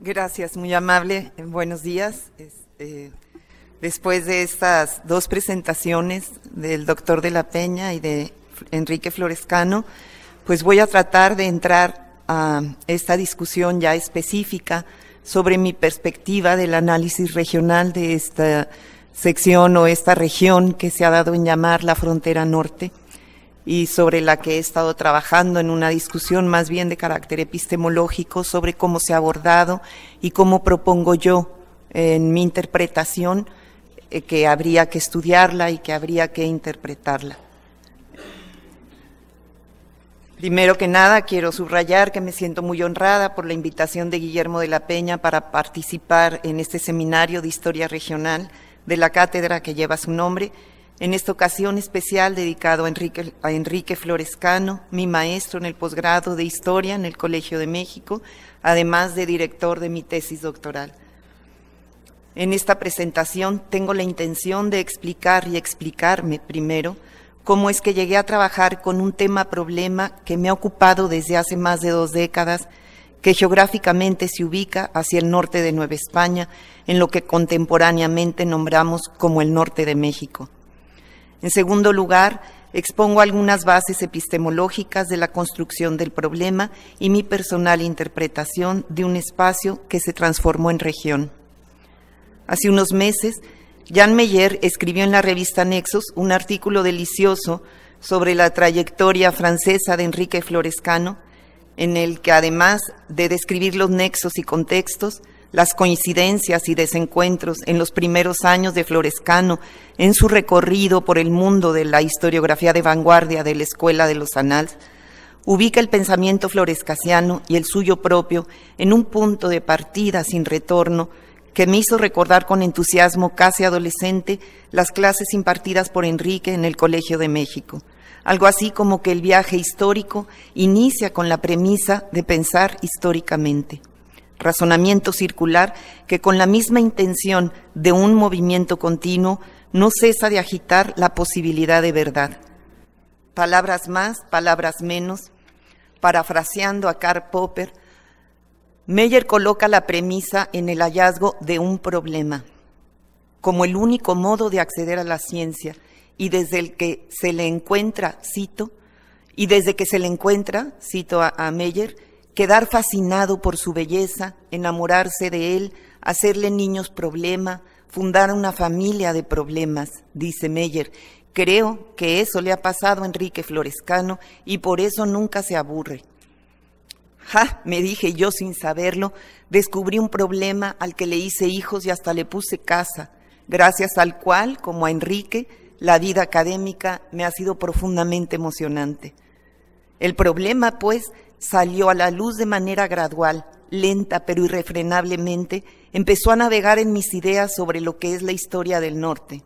Gracias, muy amable. Buenos días. Este, después de estas dos presentaciones del doctor de la Peña y de Enrique Florescano, pues voy a tratar de entrar a esta discusión ya específica sobre mi perspectiva del análisis regional de esta sección o esta región que se ha dado en llamar la frontera norte y sobre la que he estado trabajando en una discusión más bien de carácter epistemológico sobre cómo se ha abordado y cómo propongo yo en mi interpretación eh, que habría que estudiarla y que habría que interpretarla. Primero que nada, quiero subrayar que me siento muy honrada por la invitación de Guillermo de la Peña para participar en este seminario de historia regional de la cátedra que lleva su nombre en esta ocasión especial dedicado a Enrique, Florescano, mi maestro en el posgrado de Historia en el Colegio de México, además de director de mi tesis doctoral. En esta presentación tengo la intención de explicar y explicarme primero cómo es que llegué a trabajar con un tema problema que me ha ocupado desde hace más de dos décadas, que geográficamente se ubica hacia el norte de Nueva España, en lo que contemporáneamente nombramos como el norte de México. En segundo lugar, expongo algunas bases epistemológicas de la construcción del problema y mi personal interpretación de un espacio que se transformó en región. Hace unos meses, Jan Meyer escribió en la revista Nexos un artículo delicioso sobre la trayectoria francesa de Enrique Florescano, en el que además de describir los nexos y contextos, las coincidencias y desencuentros en los primeros años de Florescano en su recorrido por el mundo de la historiografía de vanguardia de la Escuela de los Anals, ubica el pensamiento florescasiano y el suyo propio en un punto de partida sin retorno que me hizo recordar con entusiasmo casi adolescente las clases impartidas por Enrique en el Colegio de México. Algo así como que el viaje histórico inicia con la premisa de pensar históricamente razonamiento circular que con la misma intención de un movimiento continuo no cesa de agitar la posibilidad de verdad. Palabras más, palabras menos, parafraseando a Karl Popper, Meyer coloca la premisa en el hallazgo de un problema como el único modo de acceder a la ciencia y desde el que se le encuentra, cito, y desde que se le encuentra, cito a, a Meyer, quedar fascinado por su belleza, enamorarse de él, hacerle niños problema, fundar una familia de problemas, dice Meyer. Creo que eso le ha pasado a Enrique Florescano y por eso nunca se aburre. Ja, me dije yo sin saberlo, descubrí un problema al que le hice hijos y hasta le puse casa, gracias al cual, como a Enrique, la vida académica me ha sido profundamente emocionante. El problema, pues, salió a la luz de manera gradual, lenta pero irrefrenablemente, empezó a navegar en mis ideas sobre lo que es la historia del norte.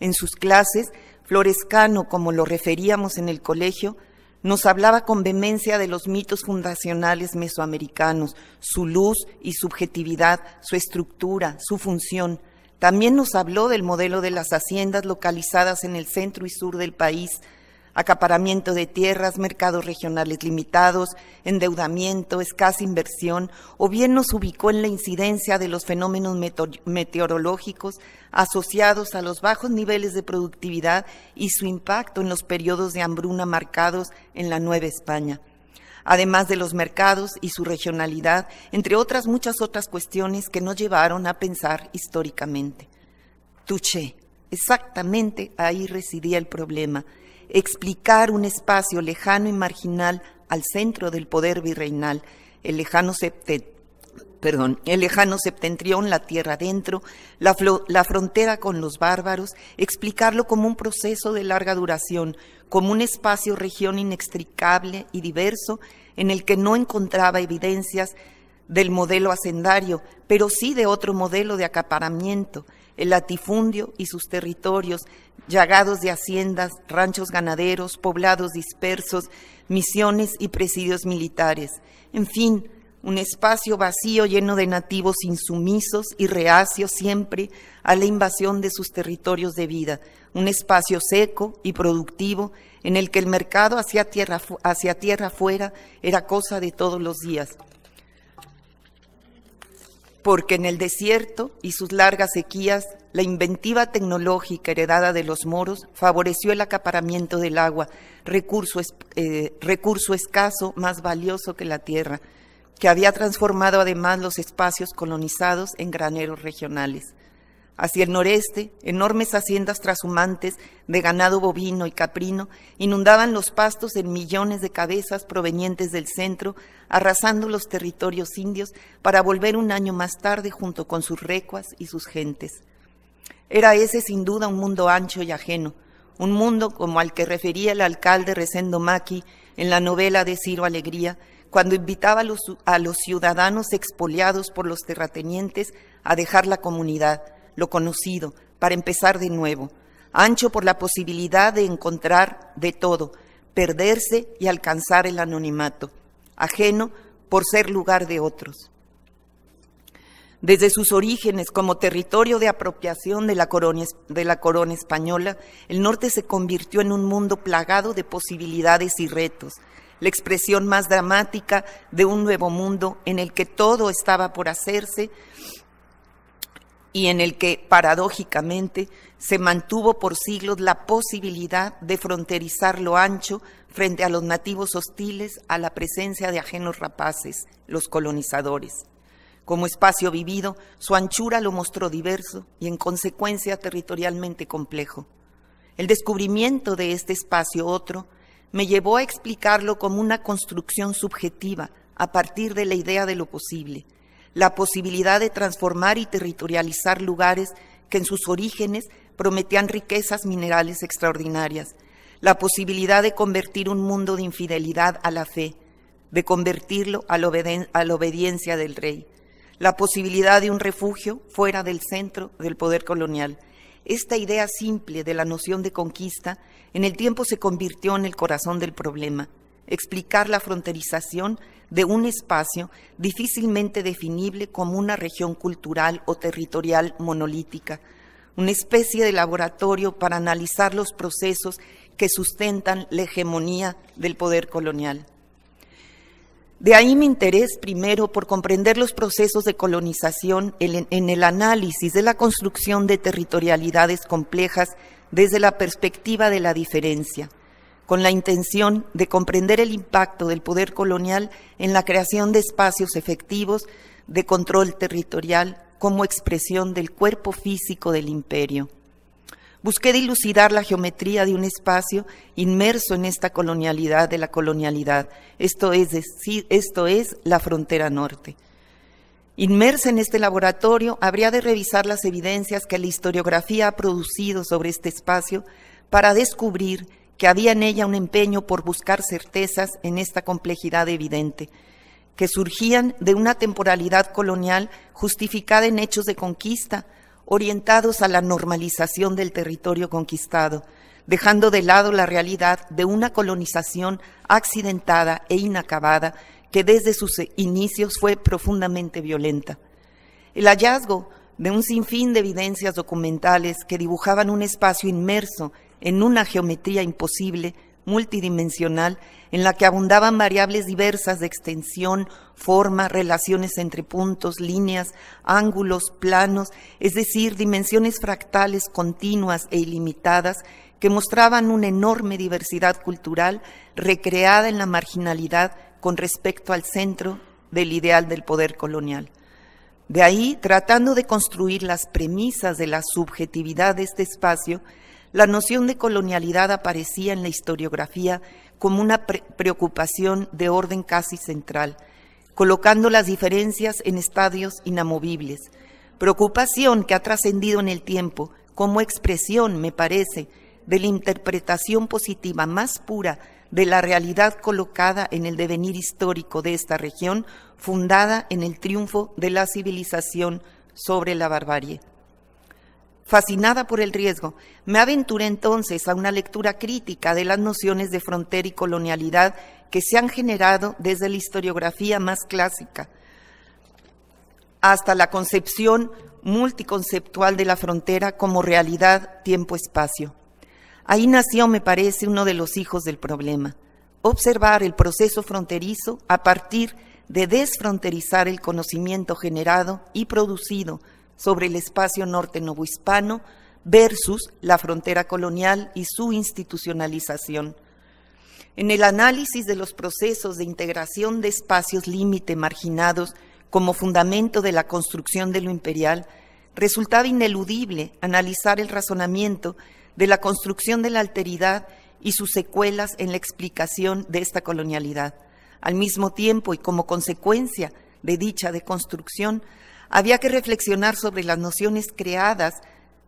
En sus clases, Florescano, como lo referíamos en el colegio, nos hablaba con vehemencia de los mitos fundacionales mesoamericanos, su luz y subjetividad, su estructura, su función. También nos habló del modelo de las haciendas localizadas en el centro y sur del país, acaparamiento de tierras, mercados regionales limitados, endeudamiento, escasa inversión, o bien nos ubicó en la incidencia de los fenómenos meteorológicos asociados a los bajos niveles de productividad y su impacto en los periodos de hambruna marcados en la Nueva España además de los mercados y su regionalidad, entre otras muchas otras cuestiones que nos llevaron a pensar históricamente. Touché, exactamente ahí residía el problema, explicar un espacio lejano y marginal al centro del poder virreinal, el lejano perdón, el lejano septentrión, la tierra adentro, la, la, frontera con los bárbaros, explicarlo como un proceso de larga duración, como un espacio región inextricable y diverso en el que no encontraba evidencias del modelo hacendario, pero sí de otro modelo de acaparamiento, el latifundio y sus territorios, llagados de haciendas, ranchos ganaderos, poblados dispersos, misiones y presidios militares. En fin, un espacio vacío lleno de nativos insumisos y reacios siempre a la invasión de sus territorios de vida, un espacio seco y productivo en el que el mercado hacia tierra, hacia tierra afuera era cosa de todos los días. Porque en el desierto y sus largas sequías, la inventiva tecnológica heredada de los moros favoreció el acaparamiento del agua, recurso, eh, recurso escaso más valioso que la tierra, que había transformado además los espacios colonizados en graneros regionales. Hacia el noreste, enormes haciendas trashumantes de ganado bovino y caprino inundaban los pastos en millones de cabezas provenientes del centro, arrasando los territorios indios para volver un año más tarde junto con sus recuas y sus gentes. Era ese sin duda un mundo ancho y ajeno, un mundo como al que refería el alcalde Resendo Maki en la novela de Ciro Alegría, cuando invitaba a los, a los ciudadanos expoliados por los terratenientes a dejar la comunidad, lo conocido, para empezar de nuevo, ancho por la posibilidad de encontrar de todo, perderse y alcanzar el anonimato, ajeno por ser lugar de otros. Desde sus orígenes como territorio de apropiación de la, corona, española, el norte se convirtió en un mundo plagado de posibilidades y retos, la expresión más dramática de un nuevo mundo en el que todo estaba por hacerse y en el que, paradójicamente, se mantuvo por siglos la posibilidad de fronterizar lo ancho frente a los nativos hostiles a la presencia de ajenos rapaces, los colonizadores. Como espacio vivido, su anchura lo mostró diverso y en consecuencia territorialmente complejo. El descubrimiento de este espacio otro me llevó a explicarlo como una construcción subjetiva a partir de la idea de lo posible, la posibilidad de transformar y territorializar lugares que en sus orígenes prometían riquezas minerales extraordinarias, la posibilidad de convertir un mundo de infidelidad a la fe, de convertirlo a la, obediencia del rey, la posibilidad de un refugio fuera del centro del poder colonial. Esta idea simple de la noción de conquista en el tiempo se convirtió en el corazón del problema. Explicar la fronterización de un espacio difícilmente definible como una región cultural o territorial monolítica, una especie de laboratorio para analizar los procesos que sustentan la hegemonía del poder colonial. De ahí mi interés primero por comprender los procesos de colonización en el análisis de la construcción de territorialidades complejas desde la perspectiva de la diferencia, con la intención de comprender el impacto del poder colonial en la creación de espacios efectivos de control territorial como expresión del cuerpo físico del imperio. Busqué dilucidar la geometría de un espacio inmerso en esta colonialidad de la colonialidad, esto es, esto es la frontera norte. Inmersa en este laboratorio, habría de revisar las evidencias que la historiografía ha producido sobre este espacio para descubrir que había en ella un empeño por buscar certezas en esta complejidad evidente, que surgían de una temporalidad colonial justificada en hechos de conquista, orientados a la normalización del territorio conquistado, dejando de lado la realidad de una colonización accidentada e inacabada que desde sus inicios fue profundamente violenta. El hallazgo de un sinfín de evidencias documentales que dibujaban un espacio inmerso en una geometría imposible, multidimensional, en la que abundaban variables diversas de extensión, forma, relaciones entre puntos, líneas, ángulos, planos, es decir, dimensiones fractales continuas e ilimitadas que mostraban una enorme diversidad cultural recreada en la marginalidad con respecto al centro del ideal del poder colonial. De ahí, tratando de construir las premisas de la subjetividad de este espacio, la noción de colonialidad aparecía en la historiografía como una preocupación de orden casi central, colocando las diferencias en estadios inamovibles, preocupación que ha trascendido en el tiempo como expresión, me parece, de la interpretación positiva más pura de la realidad colocada en el devenir histórico de esta región, fundada en el triunfo de la civilización sobre la barbarie. Fascinada por el riesgo, me aventuré entonces a una lectura crítica de las nociones de frontera y colonialidad que se han generado desde la historiografía más clásica hasta la concepción multiconceptual de la frontera como realidad, tiempo-espacio. Ahí nació, me parece, uno de los hijos del problema, observar el proceso fronterizo a partir de desfronterizar el conocimiento generado y producido sobre el espacio norte novohispano versus la frontera colonial y su institucionalización. En el análisis de los procesos de integración de espacios límite marginados como fundamento de la construcción de lo imperial, resultaba ineludible analizar el razonamiento de la construcción de la alteridad y sus secuelas en la explicación de esta colonialidad. Al mismo tiempo y como consecuencia de dicha deconstrucción, había que reflexionar sobre las nociones creadas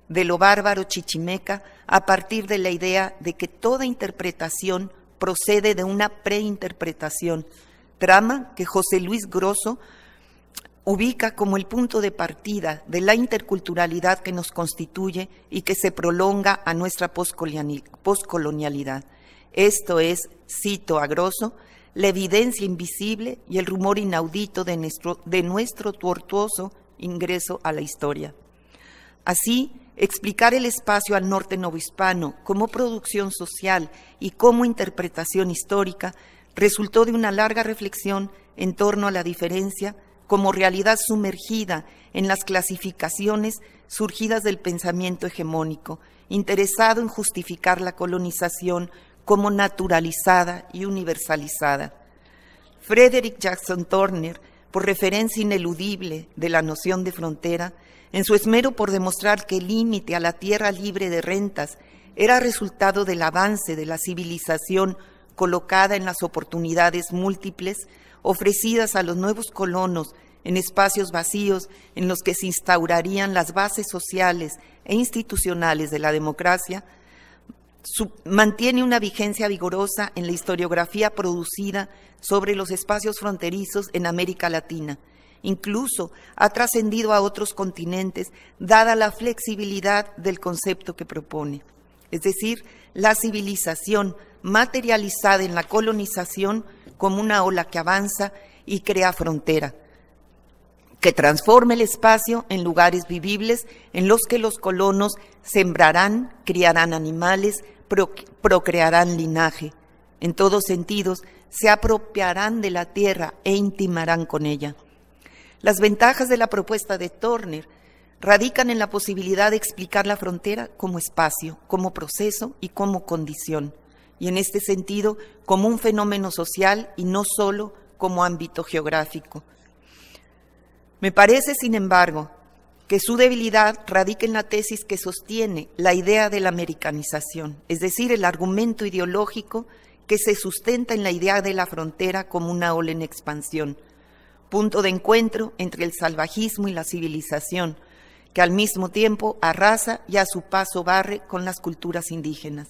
de lo bárbaro chichimeca a partir de la idea de que toda interpretación procede de una preinterpretación, trama que José Luis Grosso ubica como el punto de partida de la interculturalidad que nos constituye y que se prolonga a nuestra poscolonialidad. Esto es, cito a Grosso, la evidencia invisible y el rumor inaudito de nuestro, de nuestro tortuoso ingreso a la historia. Así, explicar el espacio al norte novohispano como producción social y como interpretación histórica resultó de una larga reflexión en torno a la diferencia como realidad sumergida en las clasificaciones surgidas del pensamiento hegemónico, interesado en justificar la colonización como naturalizada y universalizada. Frederick Jackson Turner, por referencia ineludible de la noción de frontera, en su esmero por demostrar que el límite a la tierra libre de rentas era resultado del avance de la civilización colocada en las oportunidades múltiples, ofrecidas a los nuevos colonos en espacios vacíos en los que se instaurarían las bases sociales e institucionales de la democracia, mantiene una vigencia vigorosa en la historiografía producida sobre los espacios fronterizos en América Latina. Incluso ha trascendido a otros continentes dada la flexibilidad del concepto que propone. Es decir, la civilización materializada en la colonización como una ola que avanza y crea frontera, que transforme el espacio en lugares vivibles en los que los colonos sembrarán, criarán animales, procrearán linaje. En todos sentidos, se apropiarán de la tierra e intimarán con ella. Las ventajas de la propuesta de Turner radican en la posibilidad de explicar la frontera como espacio, como proceso y como condición y en este sentido como un fenómeno social y no solo como ámbito geográfico. Me parece, sin embargo, que su debilidad radica en la tesis que sostiene la idea de la americanización, es decir, el argumento ideológico que se sustenta en la idea de la frontera como una ola en expansión, punto de encuentro entre el salvajismo y la civilización, que al mismo tiempo arrasa y a su paso barre con las culturas indígenas.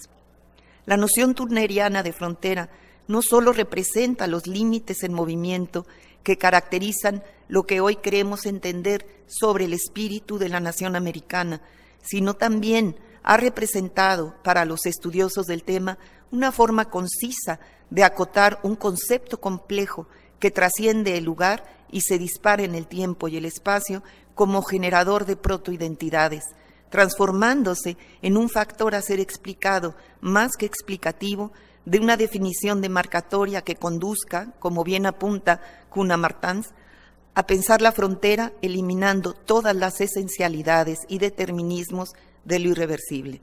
La noción turneriana de frontera no solo representa los límites en movimiento que caracterizan lo que hoy creemos entender sobre el espíritu de la nación americana, sino también ha representado para los estudiosos del tema una forma concisa de acotar un concepto complejo que trasciende el lugar y se dispara en el tiempo y el espacio como generador de protoidentidades, transformándose en un factor a ser explicado más que explicativo de una definición demarcatoria que conduzca, como bien apunta Cuna Martans, a pensar la frontera eliminando todas las esencialidades y determinismos de lo irreversible.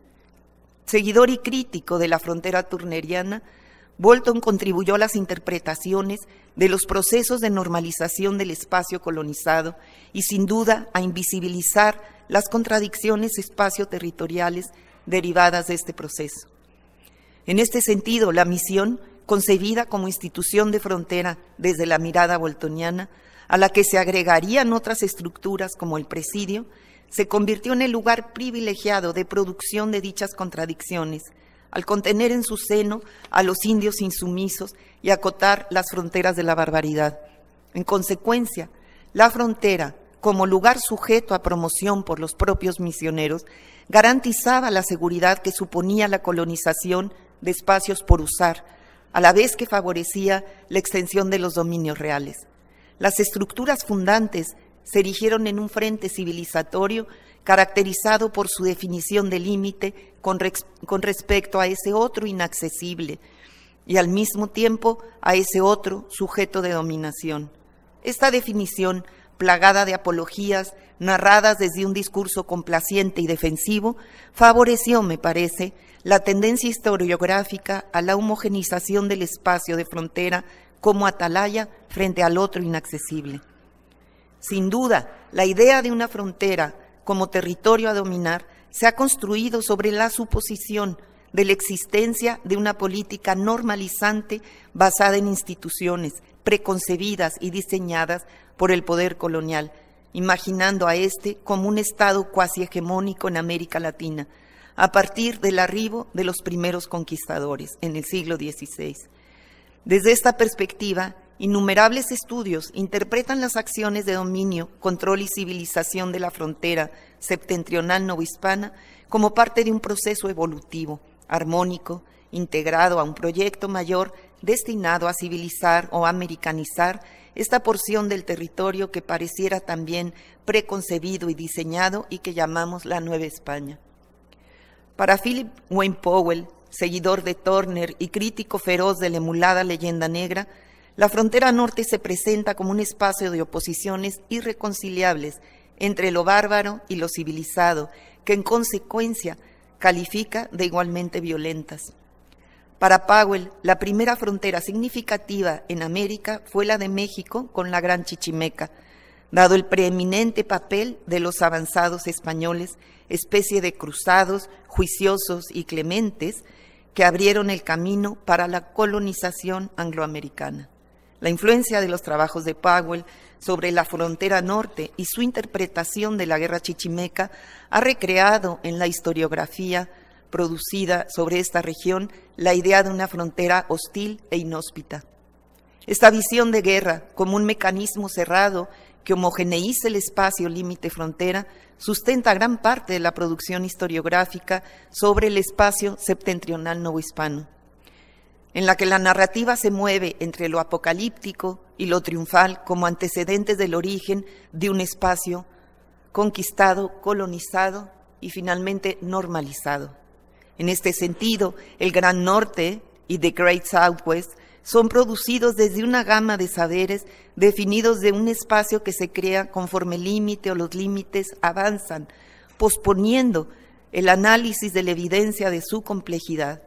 Seguidor y crítico de la frontera turneriana, Bolton contribuyó a las interpretaciones de los procesos de normalización del espacio colonizado y sin duda a invisibilizar las contradicciones espacio-territoriales derivadas de este proceso. En este sentido, la misión, concebida como institución de frontera desde la mirada boltoniana, a la que se agregarían otras estructuras como el presidio, se convirtió en el lugar privilegiado de producción de dichas contradicciones, al contener en su seno a los indios insumisos y acotar las fronteras de la barbaridad. En consecuencia, la frontera, como lugar sujeto a promoción por los propios misioneros, garantizaba la seguridad que suponía la colonización de espacios por usar, a la vez que favorecía la extensión de los dominios reales. Las estructuras fundantes se erigieron en un frente civilizatorio caracterizado por su definición de límite con, con, respecto a ese otro inaccesible y al mismo tiempo a ese otro sujeto de dominación. esta definición, plagada de apologías, narradas desde un discurso complaciente y defensivo, favoreció, me parece, la tendencia historiográfica a la homogenización del espacio de frontera como atalaya frente al otro inaccesible. Sin duda, la idea de una frontera como territorio a dominar se ha construido sobre la suposición de la existencia de una política normalizante basada en instituciones preconcebidas y diseñadas por el poder colonial, imaginando a este como un Estado cuasi hegemónico en América Latina, a partir del arribo de los primeros conquistadores en el siglo XVI. Desde esta perspectiva, innumerables estudios interpretan las acciones de dominio, control y civilización de la frontera septentrional novohispana como parte de un proceso evolutivo, armónico, integrado a un proyecto mayor destinado a civilizar o americanizar esta porción del territorio que pareciera también preconcebido y diseñado y que llamamos la Nueva España. Para Philip Wayne Powell, seguidor de Turner y crítico feroz de la emulada leyenda negra, la frontera norte se presenta como un espacio de oposiciones irreconciliables entre lo bárbaro y lo civilizado, que en consecuencia califica de igualmente violentas. Para Powell, la primera frontera significativa en América fue la de México con la Gran Chichimeca, dado el preeminente papel de los avanzados españoles, especie de cruzados, juiciosos y clementes, que abrieron el camino para la colonización angloamericana. La influencia de los trabajos de Powell sobre la frontera norte y su interpretación de la guerra chichimeca ha recreado en la historiografía producida sobre esta región la idea de una frontera hostil e inhóspita. Esta visión de guerra como un mecanismo cerrado que homogeneiza el espacio límite frontera sustenta gran parte de la producción historiográfica sobre el espacio septentrional novohispano, en la que la narrativa se mueve entre lo apocalíptico y lo triunfal como antecedentes del origen de un espacio conquistado, colonizado y finalmente normalizado. En este sentido, el Gran Norte y The Great Southwest son producidos desde una gama de saberes definidos de un espacio que se crea conforme el límite o los límites avanzan, posponiendo el análisis de la evidencia de su complejidad,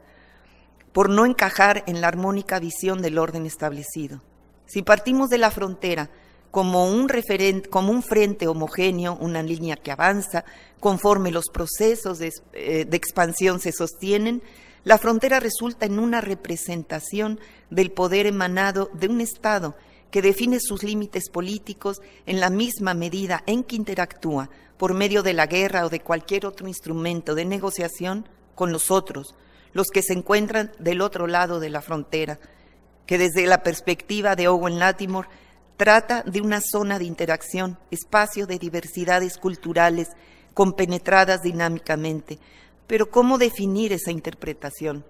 por no encajar en la armónica visión del orden establecido. Si partimos de la frontera como un, referente, como un frente homogéneo, una línea que avanza, conforme los procesos de, eh, de expansión se sostienen, la frontera resulta en una representación del poder emanado de un Estado que define sus límites políticos en la misma medida en que interactúa por medio de la guerra o de cualquier otro instrumento de negociación con los otros, los que se encuentran del otro lado de la frontera, que desde la perspectiva de Owen Latimore trata de una zona de interacción, espacio de diversidades culturales compenetradas dinámicamente. Pero ¿cómo definir esa interpretación?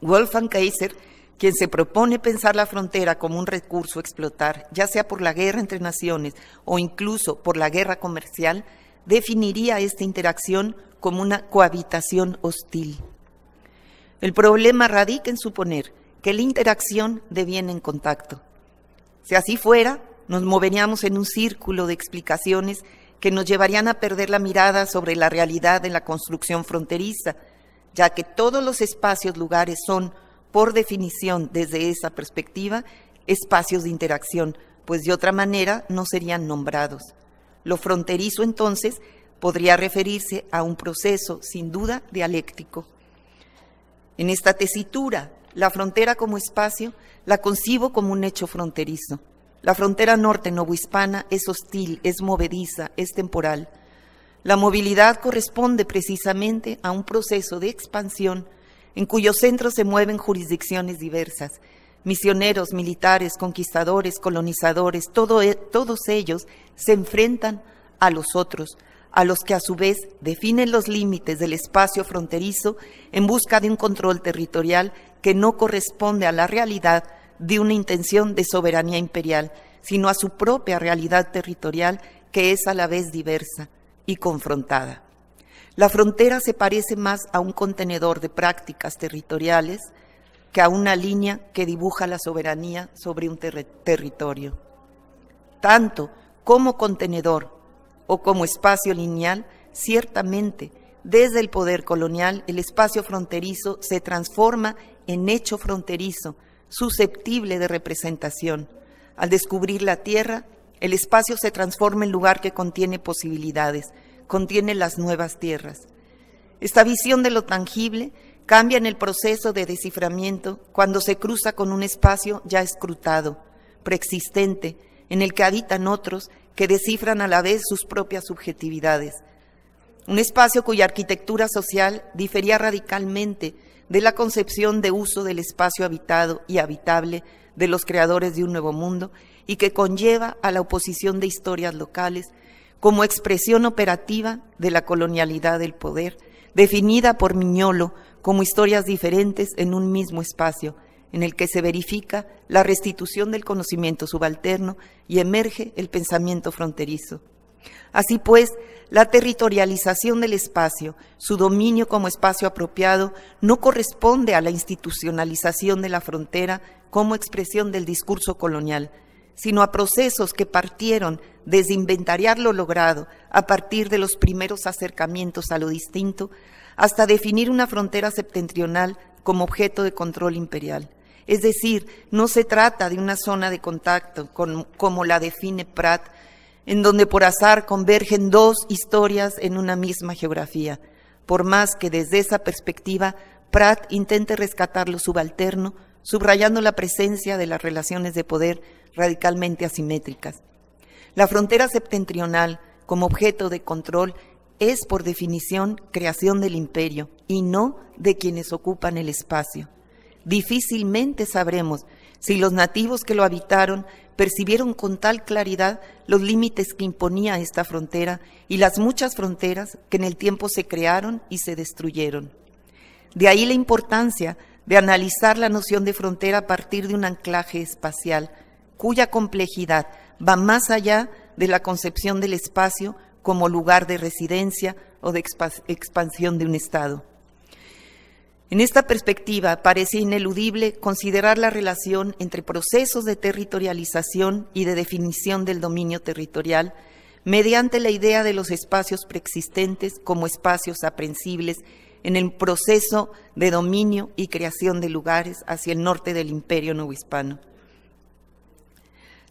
Wolfgang Kaiser, quien se propone pensar la frontera como un recurso a explotar, ya sea por la guerra entre naciones o incluso por la guerra comercial, definiría esta interacción como una cohabitación hostil. El problema radica en suponer que la interacción deviene en contacto. Si así fuera, nos moveríamos en un círculo de explicaciones que nos llevarían a perder la mirada sobre la realidad de la construcción fronteriza, ya que todos los espacios lugares son, por definición, desde esa perspectiva, espacios de interacción, pues de otra manera no serían nombrados. Lo fronterizo entonces podría referirse a un proceso sin duda dialéctico. En esta tesitura, la frontera como espacio la concibo como un hecho fronterizo. La frontera norte novohispana es hostil, es movediza, es temporal. La movilidad corresponde precisamente a un proceso de expansión en cuyo centro se mueven jurisdicciones diversas, misioneros, militares, conquistadores, colonizadores, e, todos ellos se enfrentan a los otros, a los que a su vez definen los límites del espacio fronterizo en busca de un control territorial que no corresponde a la realidad de una intención de soberanía imperial, sino a su propia realidad territorial que es a la vez diversa y confrontada. La frontera se parece más a un contenedor de prácticas territoriales que a una línea que dibuja la soberanía sobre un territorio. tanto como contenedor o como espacio lineal, ciertamente desde el poder colonial el espacio fronterizo se transforma en hecho fronterizo, susceptible de representación. Al descubrir la tierra, el espacio se transforma en lugar que contiene posibilidades, contiene las nuevas tierras. Esta visión de lo tangible cambia en el proceso de desciframiento cuando se cruza con un espacio ya escrutado, preexistente, en el que habitan otros que descifran a la vez sus propias subjetividades. Un espacio cuya arquitectura social difería radicalmente de la concepción de uso del espacio habitado y habitable de los creadores de un nuevo mundo y que conlleva a la oposición de historias locales como expresión operativa de la colonialidad del poder, definida por Miñolo como historias diferentes en un mismo espacio, en el que se verifica la restitución del conocimiento subalterno y emerge el pensamiento fronterizo. Así pues, la territorialización del espacio, su dominio como espacio apropiado, no corresponde a la institucionalización de la frontera como expresión del discurso colonial, sino a procesos que partieron desde inventariar lo logrado a partir de los primeros acercamientos a lo distinto, hasta definir una frontera septentrional como objeto de control imperial. Es decir, no se trata de una zona de contacto como la define Pratt, en donde por azar convergen dos historias en una misma geografía, por más que desde esa perspectiva Pratt intente rescatar lo subalterno, subrayando la presencia de las relaciones de poder radicalmente asimétricas. La frontera septentrional, como objeto de control, es por definición creación del imperio y no de quienes ocupan el espacio. Difícilmente sabremos si los nativos que lo habitaron percibieron con tal claridad los límites que imponía esta frontera y las muchas fronteras que en el tiempo se crearon y se destruyeron. De ahí la importancia de analizar la noción de frontera a partir de un anclaje espacial, cuya complejidad va más allá de la concepción del espacio como lugar de residencia o de expansión de un Estado. En esta perspectiva parece ineludible considerar la relación entre procesos de territorialización y de definición del dominio territorial mediante la idea de los espacios preexistentes como espacios aprensibles en el proceso de dominio y creación de lugares hacia el norte del imperio novohispano.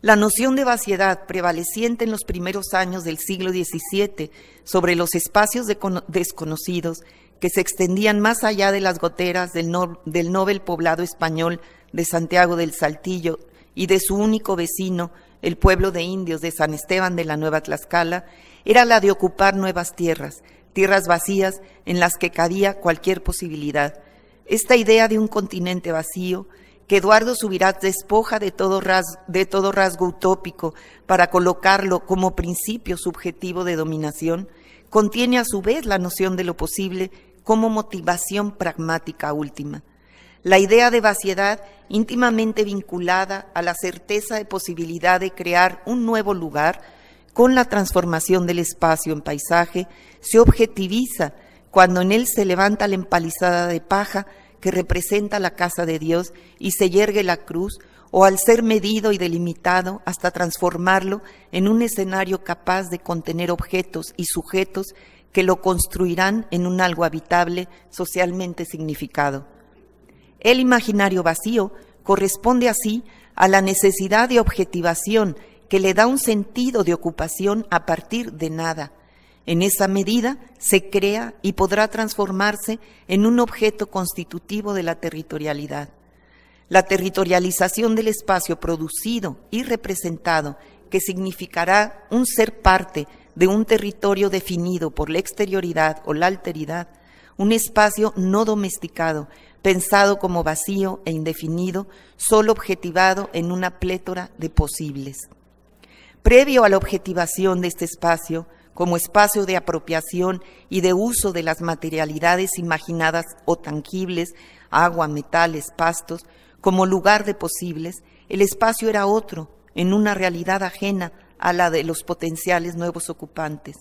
La noción de vaciedad prevaleciente en los primeros años del siglo XVII sobre los espacios desconocidos que se extendían más allá de las goteras del, del Nobel poblado español de Santiago del Saltillo y de su único vecino, el pueblo de indios de San Esteban de la Nueva Tlaxcala, era la de ocupar nuevas tierras, tierras vacías en las que cabía cualquier posibilidad. Esta idea de un continente vacío, que Eduardo Subirats despoja de todo rasgo utópico para colocarlo como principio subjetivo de dominación, contiene a su vez la noción de lo posible como motivación pragmática última. La idea de vaciedad íntimamente vinculada a la certeza de posibilidad de crear un nuevo lugar con la transformación del espacio en paisaje se objetiviza cuando en él se levanta la empalizada de paja que representa la casa de Dios y se yergue la cruz o al ser medido y delimitado hasta transformarlo en un escenario capaz de contener objetos y sujetos que lo construirán en un algo habitable, socialmente significado. El imaginario vacío corresponde así a la necesidad de objetivación que le da un sentido de ocupación a partir de nada. En esa medida se crea y podrá transformarse en un objeto constitutivo de la territorialidad. La territorialización del espacio producido y representado, que significará un ser parte de un territorio definido por la exterioridad o la alteridad, un espacio no domesticado, pensado como vacío e indefinido, solo objetivado en una plétora de posibles. Previo a la objetivación de este espacio, como espacio de apropiación y de uso de las materialidades imaginadas o tangibles, agua, metales, pastos, como lugar de posibles, el espacio era otro, en una realidad ajena a la de los potenciales nuevos ocupantes.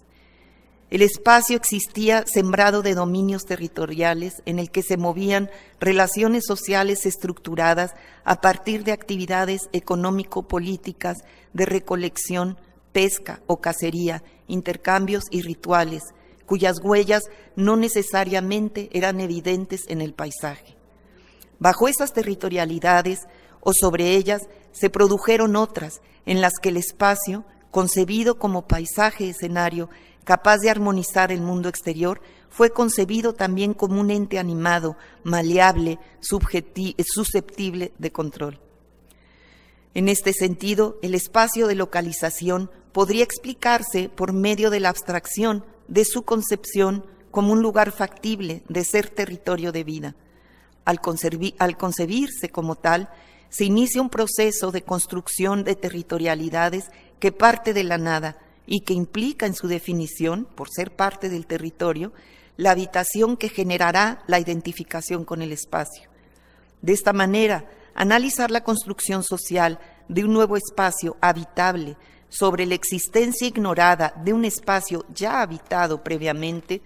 El espacio existía sembrado de dominios territoriales en el que se movían relaciones sociales estructuradas a partir de actividades económico-políticas de recolección, pesca o cacería, intercambios y rituales, cuyas huellas no necesariamente eran evidentes en el paisaje. Bajo esas territorialidades o sobre ellas se produjeron otras en las que el espacio, concebido como paisaje escenario capaz de armonizar el mundo exterior, fue concebido también como un ente animado, maleable, susceptible de control. En este sentido, el espacio de localización podría explicarse por medio de la abstracción de su concepción como un lugar factible de ser territorio de vida. Al, al concebirse como tal, se inicia un proceso de construcción de territorialidades que parte de la nada y que implica en su definición, por ser parte del territorio, la habitación que generará la identificación con el espacio. De esta manera, analizar la construcción social de un nuevo espacio habitable sobre la existencia ignorada de un espacio ya habitado previamente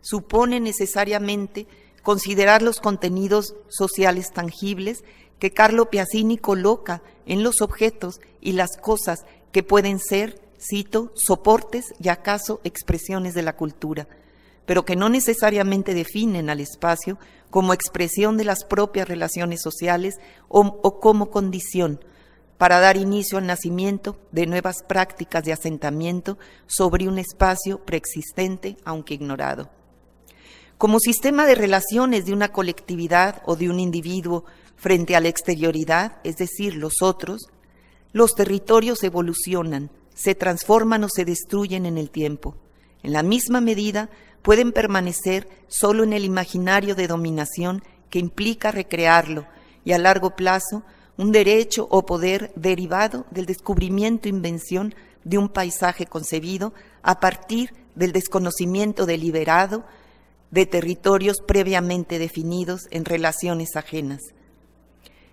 supone necesariamente considerar los contenidos sociales tangibles que Carlo Piazzini coloca en los objetos y las cosas que pueden ser, cito, soportes y acaso expresiones de la cultura, pero que no necesariamente definen al espacio como expresión de las propias relaciones sociales o, o como condición para dar inicio al nacimiento de nuevas prácticas de asentamiento sobre un espacio preexistente, aunque ignorado. Como sistema de relaciones de una colectividad o de un individuo frente a la exterioridad, es decir, los otros, los territorios evolucionan, se transforman o se destruyen en el tiempo. En la misma medida, pueden permanecer solo en el imaginario de dominación que implica recrearlo y a largo plazo un derecho o poder derivado del descubrimiento e invención de un paisaje concebido a partir del desconocimiento deliberado de territorios previamente definidos en relaciones ajenas.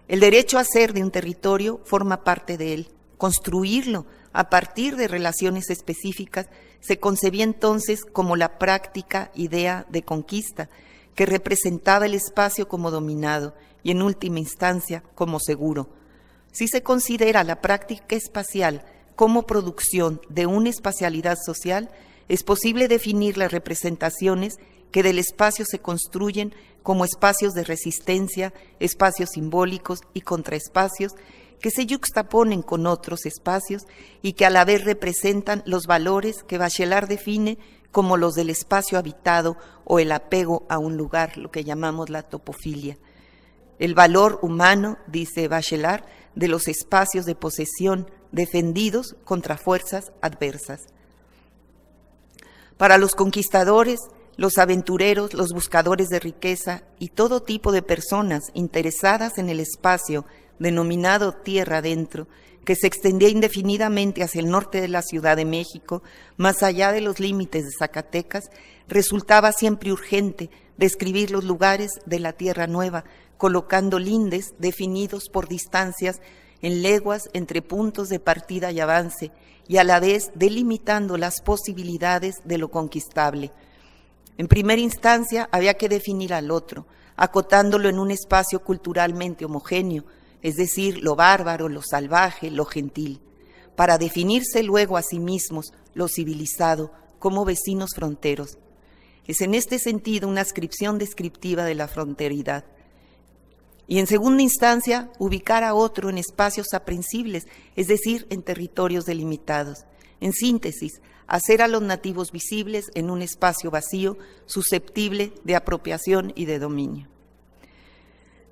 El derecho a ser de un territorio forma parte de él. Construirlo a partir de relaciones específicas se concebía entonces como la práctica idea de conquista que representaba el espacio como dominado y en última instancia como seguro. Si se considera la práctica espacial como producción de una espacialidad social, es posible definir las representaciones que del espacio se construyen como espacios de resistencia, espacios simbólicos y contraespacios que se yuxtaponen con otros espacios y que a la vez representan los valores que Bachelard define como los del espacio habitado o el apego a un lugar, lo que llamamos la topofilia. El valor humano, dice Bachelard, de los espacios de posesión defendidos contra fuerzas adversas. Para los conquistadores, los aventureros, los buscadores de riqueza y todo tipo de personas interesadas en el espacio denominado tierra adentro, que se extendía indefinidamente hacia el norte de la Ciudad de México, más allá de los límites de Zacatecas, resultaba siempre urgente describir los lugares de la Tierra Nueva, colocando lindes definidos por distancias en leguas entre puntos de partida y avance, y a la vez delimitando las posibilidades de lo conquistable. En primera instancia había que definir al otro, acotándolo en un espacio culturalmente homogéneo, es decir, lo bárbaro, lo salvaje, lo gentil, para definirse luego a sí mismos, lo civilizado, como vecinos fronteros. Es en este sentido una ascripción descriptiva de la fronteridad. Y en segunda instancia, ubicar a otro en espacios aprensibles, es decir, en territorios delimitados. En síntesis, hacer a los nativos visibles en un espacio vacío, susceptible de apropiación y de dominio.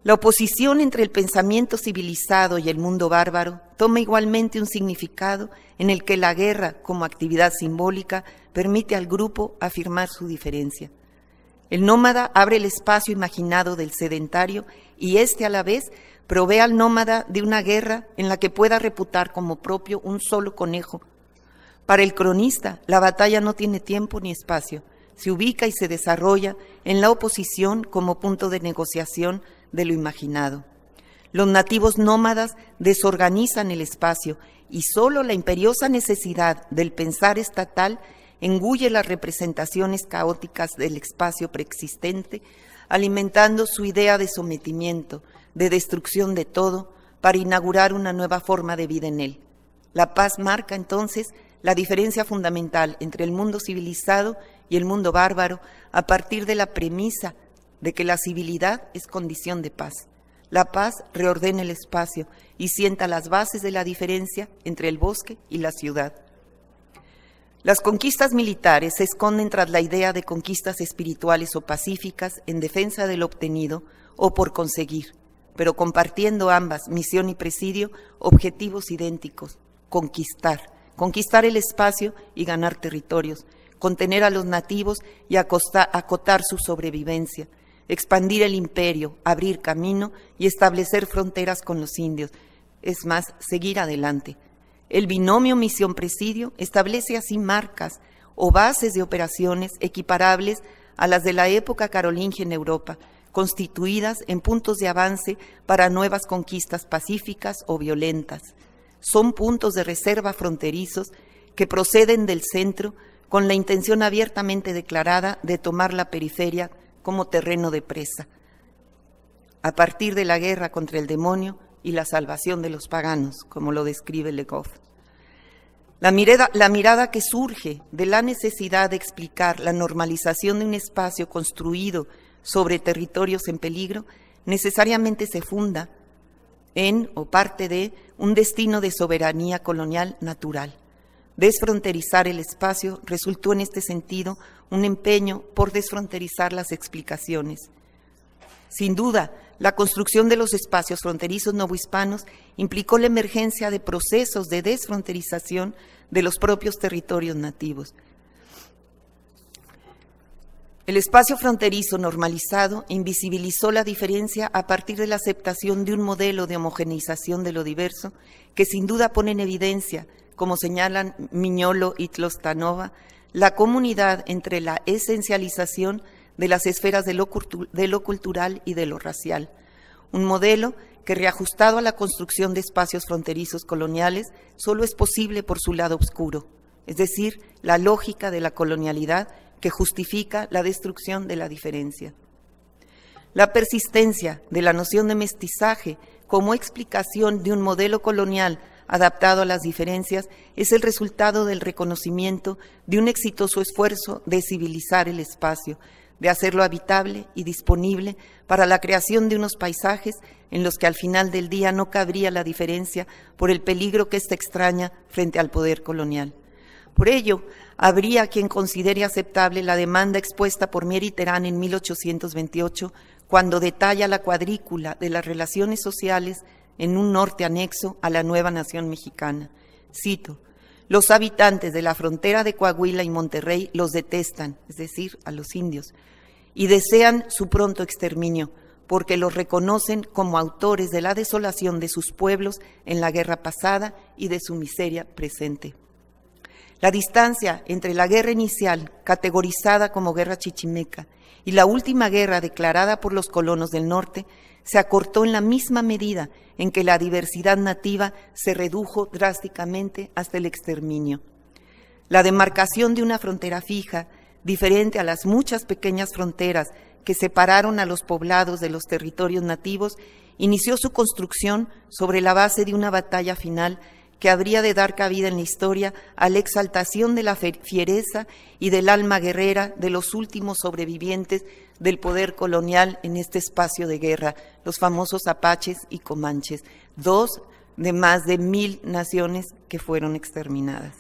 La oposición entre el pensamiento civilizado y el mundo bárbaro toma igualmente un significado en el que la guerra, como actividad simbólica, permite al grupo afirmar su diferencia. El nómada abre el espacio imaginado del sedentario y éste a la vez provee al nómada de una guerra en la que pueda reputar como propio un solo conejo para el cronista, la batalla no tiene tiempo ni espacio. Se ubica y se desarrolla en la oposición como punto de negociación de lo imaginado. Los nativos nómadas desorganizan el espacio y solo la imperiosa necesidad del pensar estatal engulle las representaciones caóticas del espacio preexistente, alimentando su idea de sometimiento, de destrucción de todo, para inaugurar una nueva forma de vida en él. La paz marca entonces la diferencia fundamental entre el mundo civilizado y el mundo bárbaro a partir de la premisa de que la civilidad es condición de paz. La paz reordena el espacio y sienta las bases de la diferencia entre el bosque y la ciudad. Las conquistas militares se esconden tras la idea de conquistas espirituales o pacíficas en defensa del obtenido o por conseguir, pero compartiendo ambas, misión y presidio, objetivos idénticos, conquistar, conquistar el espacio y ganar territorios, contener a los nativos y acotar su sobrevivencia, expandir el imperio, abrir camino y establecer fronteras con los indios, es más, seguir adelante. El binomio misión-presidio establece así marcas o bases de operaciones equiparables a las de la época carolingia en Europa, constituidas en puntos de avance para nuevas conquistas pacíficas o violentas. Son puntos de reserva fronterizos que proceden del centro con la intención abiertamente declarada de tomar la periferia como terreno de presa. A partir de la guerra contra el demonio, y la salvación de los paganos, como lo describe Legoff. La mirada, la mirada que surge de la necesidad de explicar la normalización de un espacio construido sobre territorios en peligro necesariamente se funda en o parte de un destino de soberanía colonial natural. Desfronterizar el espacio resultó en este sentido un empeño por desfronterizar las explicaciones. Sin duda, la construcción de los espacios fronterizos novohispanos implicó la emergencia de procesos de desfronterización de los propios territorios nativos. El espacio fronterizo normalizado invisibilizó la diferencia a partir de la aceptación de un modelo de homogeneización de lo diverso que sin duda pone en evidencia, como señalan Miñolo y Tlostanova, la comunidad entre la esencialización de las esferas de lo, cultural y de lo racial. Un modelo que reajustado a la construcción de espacios fronterizos coloniales solo es posible por su lado oscuro, es decir, la lógica de la colonialidad que justifica la destrucción de la diferencia. La persistencia de la noción de mestizaje como explicación de un modelo colonial adaptado a las diferencias es el resultado del reconocimiento de un exitoso esfuerzo de civilizar el espacio, de hacerlo habitable y disponible para la creación de unos paisajes en los que al final del día no cabría la diferencia por el peligro que ésta extraña frente al poder colonial. Por ello, habría quien considere aceptable la demanda expuesta por Mieri Terán en 1828, cuando detalla la cuadrícula de las relaciones sociales en un norte anexo a la nueva nación mexicana. Cito, los habitantes de la frontera de Coahuila y Monterrey los detestan, es decir, a los indios, y desean su pronto exterminio, porque los reconocen como autores de la desolación de sus pueblos en la guerra pasada y de su miseria presente. La distancia entre la guerra inicial, categorizada como guerra chichimeca, y la última guerra declarada por los colonos del norte se acortó en la misma medida en que la diversidad nativa se redujo drásticamente hasta el exterminio. La demarcación de una frontera fija, diferente a las muchas pequeñas fronteras que separaron a los poblados de los territorios nativos, inició su construcción sobre la base de una batalla final que habría de dar cabida en la historia a la exaltación de la fiereza y del alma guerrera de los últimos sobrevivientes del poder colonial en este espacio de guerra, los famosos apaches y comanches, dos de más de mil naciones que fueron exterminadas.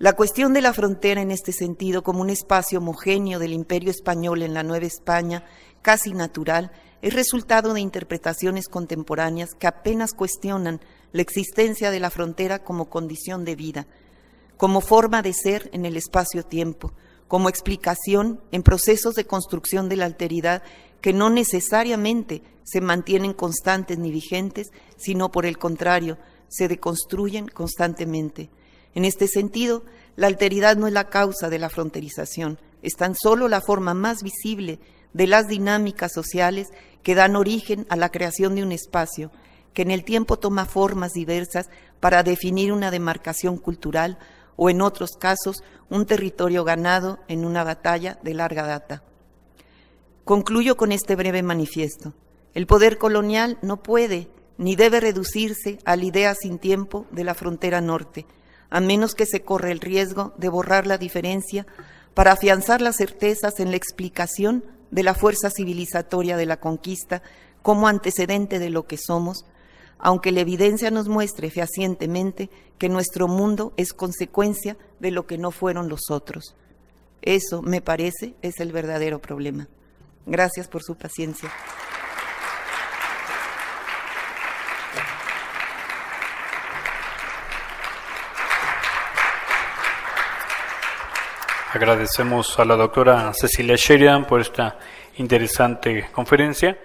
La cuestión de la frontera en este sentido como un espacio homogéneo del imperio español en la Nueva España, casi natural, es resultado de interpretaciones contemporáneas que apenas cuestionan la existencia de la frontera como condición de vida, como forma de ser en el espacio-tiempo, como explicación en procesos de construcción de la alteridad que no necesariamente se mantienen constantes ni vigentes, sino por el contrario, se deconstruyen constantemente. En este sentido, la alteridad no es la causa de la fronterización, es tan solo la forma más visible de las dinámicas sociales que dan origen a la creación de un espacio que en el tiempo toma formas diversas para definir una demarcación cultural o en otros casos un territorio ganado en una batalla de larga data. Concluyo con este breve manifiesto. El poder colonial no puede ni debe reducirse a la idea sin tiempo de la frontera norte, a menos que se corra el riesgo de borrar la diferencia para afianzar las certezas en la explicación de la fuerza civilizatoria de la conquista como antecedente de lo que somos, aunque la evidencia nos muestre fehacientemente que nuestro mundo es consecuencia de lo que no fueron los otros. Eso, me parece, es el verdadero problema. Gracias por su paciencia. Agradecemos a la doctora Cecilia Sheridan por esta interesante conferencia.